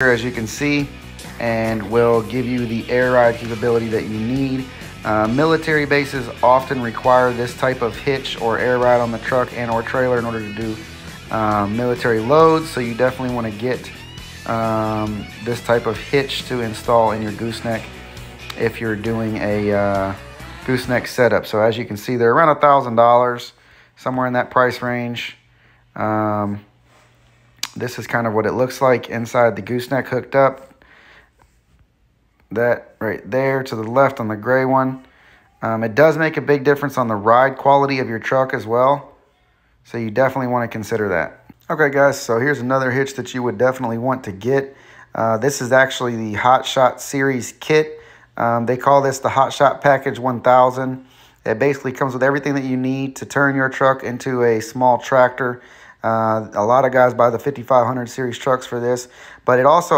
as you can see, and will give you the air ride capability that you need. Uh, military bases often require this type of hitch or air ride on the truck and or trailer in order to do um, military loads. So you definitely want to get um, this type of hitch to install in your gooseneck if you're doing a uh, gooseneck setup. So as you can see, they're around a thousand dollars, somewhere in that price range. Um, this is kind of what it looks like inside the gooseneck hooked up that right there to the left on the gray one. Um, it does make a big difference on the ride quality of your truck as well. So you definitely want to consider that. Okay guys, so here's another hitch that you would definitely want to get. Uh, this is actually the Hot Shot Series kit. Um, they call this the Hot Shot Package 1000. It basically comes with everything that you need to turn your truck into a small tractor. Uh, a lot of guys buy the 5500 series trucks for this, but it also